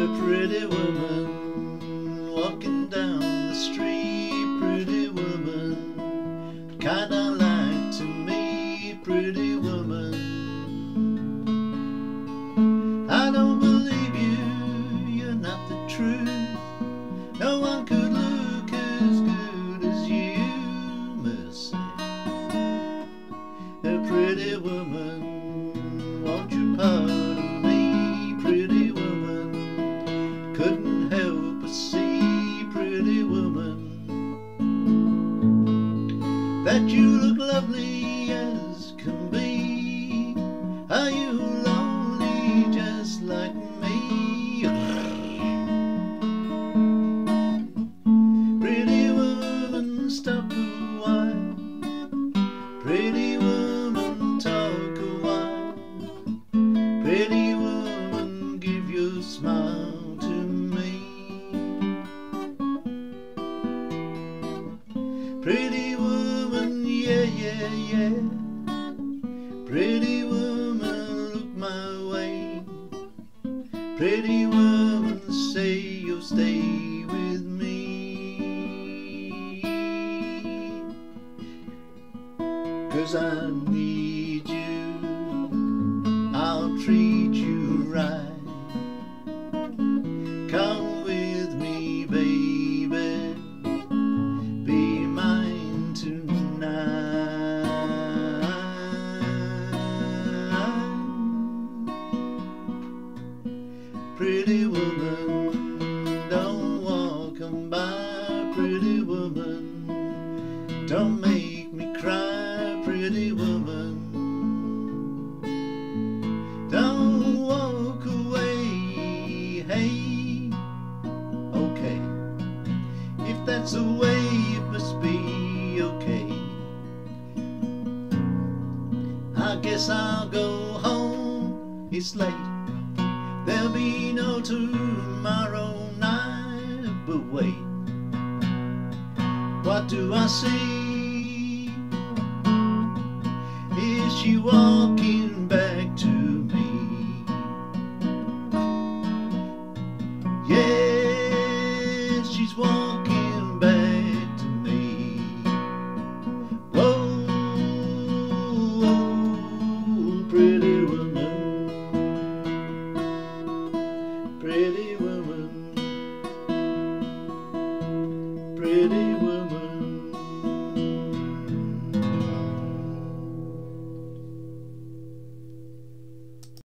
Pretty woman walking down the street, pretty woman, kinda like to me, pretty woman. I don't believe you, you're not the truth. No one could look as good as you, Mercy. A pretty woman, Couldn't help but see, pretty woman, that you look lovely as can be. Are you lonely just like me? Pretty woman, yeah, yeah, yeah. Pretty woman, look my way. Pretty woman, say you'll stay with me. Cause I need you, I'll treat you right. Pretty woman, don't walk on by, pretty woman, don't make me cry, pretty woman. Don't walk away, hey, okay. If that's the way it must be, okay. I guess I'll go home, it's late. There'll be no tomorrow night, but wait. What do I see? Is she walking pretty woman.